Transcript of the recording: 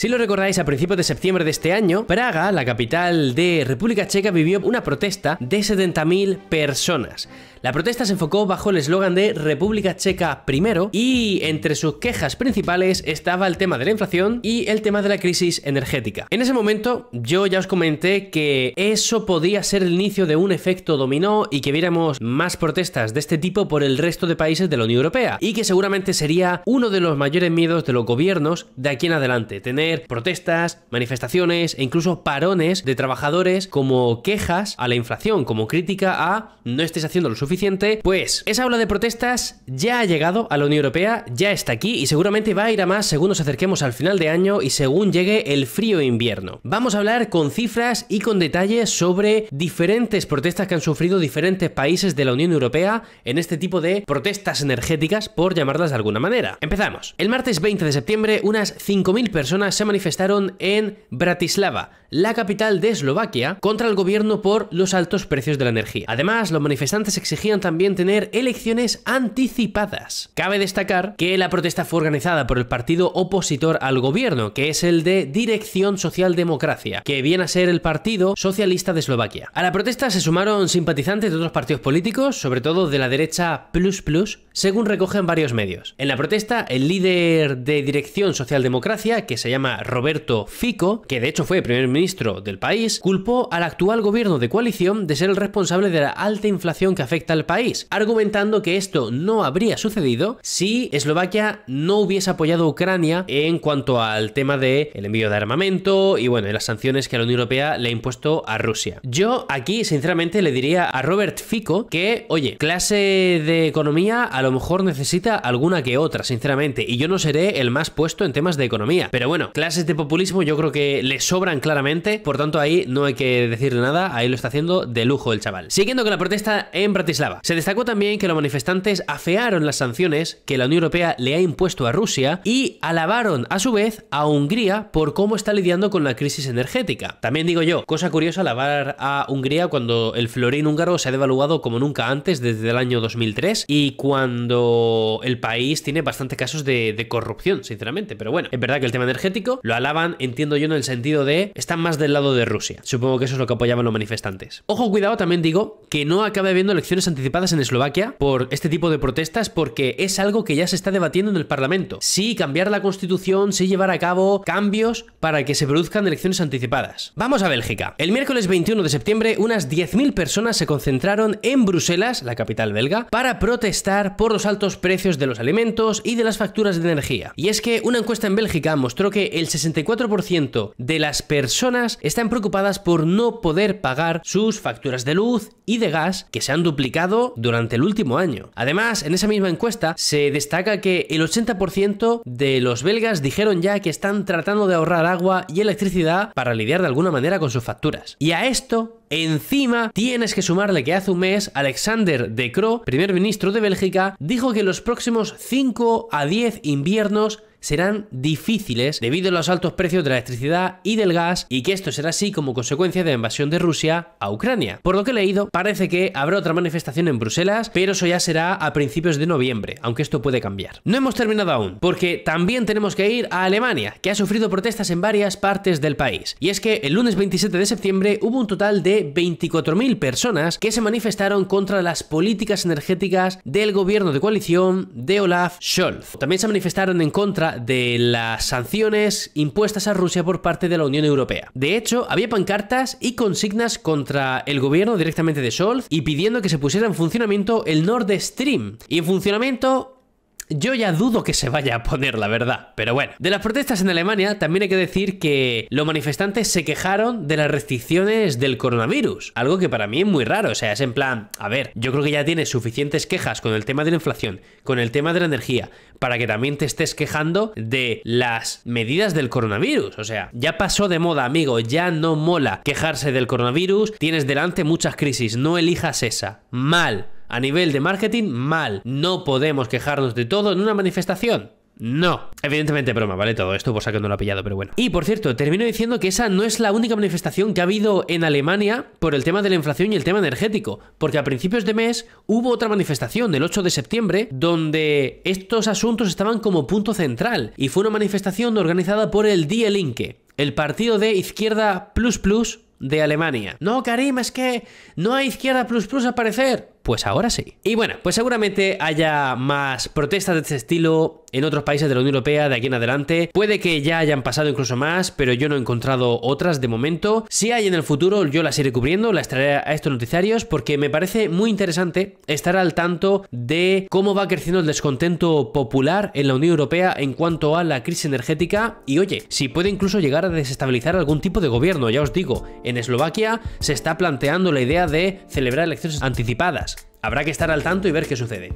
Si lo recordáis, a principios de septiembre de este año, Praga, la capital de República Checa, vivió una protesta de 70.000 personas. La protesta se enfocó bajo el eslogan de República Checa primero y entre sus quejas principales estaba el tema de la inflación y el tema de la crisis energética. En ese momento yo ya os comenté que eso podía ser el inicio de un efecto dominó y que viéramos más protestas de este tipo por el resto de países de la Unión Europea y que seguramente sería uno de los mayores miedos de los gobiernos de aquí en adelante, tener protestas, manifestaciones e incluso parones de trabajadores como quejas a la inflación, como crítica a no estés haciendo lo suficiente pues esa ola de protestas ya ha llegado a la Unión Europea, ya está aquí y seguramente va a ir a más según nos acerquemos al final de año y según llegue el frío invierno. Vamos a hablar con cifras y con detalles sobre diferentes protestas que han sufrido diferentes países de la Unión Europea en este tipo de protestas energéticas, por llamarlas de alguna manera. Empezamos. El martes 20 de septiembre, unas 5.000 personas se manifestaron en Bratislava, la capital de Eslovaquia, contra el gobierno por los altos precios de la energía. Además, los manifestantes también tener elecciones anticipadas. Cabe destacar que la protesta fue organizada por el partido opositor al gobierno, que es el de Dirección Social Democracia, que viene a ser el Partido Socialista de Eslovaquia. A la protesta se sumaron simpatizantes de otros partidos políticos, sobre todo de la derecha plus plus, según recogen varios medios. En la protesta, el líder de Dirección Social Democracia, que se llama Roberto Fico, que de hecho fue primer ministro del país, culpó al actual gobierno de coalición de ser el responsable de la alta inflación que afecta al país, argumentando que esto no habría sucedido si Eslovaquia no hubiese apoyado a Ucrania en cuanto al tema del el envío de armamento y bueno, las sanciones que la Unión Europea le ha impuesto a Rusia. Yo aquí sinceramente le diría a Robert Fico que, oye, clase de economía a lo mejor necesita alguna que otra, sinceramente, y yo no seré el más puesto en temas de economía, pero bueno, clases de populismo yo creo que le sobran claramente, por tanto ahí no hay que decirle nada, ahí lo está haciendo de lujo el chaval. Siguiendo con la protesta en Bratislava, se destacó también que los manifestantes afearon las sanciones que la Unión Europea le ha impuesto a Rusia y alabaron a su vez a Hungría por cómo está lidiando con la crisis energética. También digo yo, cosa curiosa alabar a Hungría cuando el florín húngaro se ha devaluado como nunca antes desde el año 2003 y cuando el país tiene bastantes casos de, de corrupción, sinceramente. Pero bueno, es verdad que el tema energético lo alaban, entiendo yo, en el sentido de están más del lado de Rusia. Supongo que eso es lo que apoyaban los manifestantes. Ojo, cuidado, también digo que no acabe habiendo elecciones anticipadas en Eslovaquia por este tipo de protestas porque es algo que ya se está debatiendo en el Parlamento. Sí, cambiar la constitución, sí llevar a cabo cambios para que se produzcan elecciones anticipadas. Vamos a Bélgica. El miércoles 21 de septiembre, unas 10.000 personas se concentraron en Bruselas, la capital belga, para protestar por los altos precios de los alimentos y de las facturas de energía. Y es que una encuesta en Bélgica mostró que el 64% de las personas están preocupadas por no poder pagar sus facturas de luz y de gas que se han duplicado durante el último año. Además, en esa misma encuesta se destaca que el 80% de los belgas dijeron ya que están tratando de ahorrar agua y electricidad para lidiar de alguna manera con sus facturas. Y a esto Encima, tienes que sumarle que hace un mes Alexander De Croo, primer ministro de Bélgica, dijo que los próximos 5 a 10 inviernos serán difíciles debido a los altos precios de la electricidad y del gas y que esto será así como consecuencia de la invasión de Rusia a Ucrania. Por lo que he leído, parece que habrá otra manifestación en Bruselas, pero eso ya será a principios de noviembre, aunque esto puede cambiar. No hemos terminado aún, porque también tenemos que ir a Alemania, que ha sufrido protestas en varias partes del país. Y es que el lunes 27 de septiembre hubo un total de 24.000 personas que se manifestaron contra las políticas energéticas del gobierno de coalición de Olaf Scholz. También se manifestaron en contra de las sanciones impuestas a Rusia por parte de la Unión Europea. De hecho, había pancartas y consignas contra el gobierno directamente de Scholz y pidiendo que se pusiera en funcionamiento el Nord Stream. Y en funcionamiento yo ya dudo que se vaya a poner, la verdad. Pero bueno, de las protestas en Alemania también hay que decir que los manifestantes se quejaron de las restricciones del coronavirus. Algo que para mí es muy raro. O sea, es en plan, a ver, yo creo que ya tienes suficientes quejas con el tema de la inflación, con el tema de la energía, para que también te estés quejando de las medidas del coronavirus. O sea, ya pasó de moda, amigo, ya no mola quejarse del coronavirus. Tienes delante muchas crisis, no elijas esa. Mal. A nivel de marketing, mal. No podemos quejarnos de todo en una manifestación. No. Evidentemente broma, ¿vale? Todo esto por que no lo ha pillado, pero bueno. Y por cierto, termino diciendo que esa no es la única manifestación que ha habido en Alemania por el tema de la inflación y el tema energético, porque a principios de mes hubo otra manifestación, el 8 de septiembre, donde estos asuntos estaban como punto central, y fue una manifestación organizada por el Die Linke, el partido de izquierda plus plus de Alemania. No, Karim, es que no hay izquierda plus plus a parecer. Pues ahora sí. Y bueno, pues seguramente haya más protestas de este estilo en otros países de la Unión Europea de aquí en adelante. Puede que ya hayan pasado incluso más, pero yo no he encontrado otras de momento. Si hay en el futuro, yo las iré cubriendo, las traeré a estos noticiarios porque me parece muy interesante estar al tanto de cómo va creciendo el descontento popular en la Unión Europea en cuanto a la crisis energética y oye, si puede incluso llegar a desestabilizar algún tipo de gobierno, ya os digo, en Eslovaquia se está planteando la idea de celebrar elecciones anticipadas. Habrá que estar al tanto y ver qué sucede.